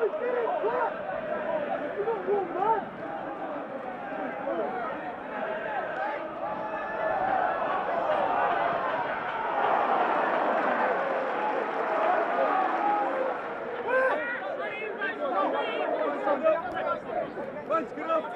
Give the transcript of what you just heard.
Let's get up!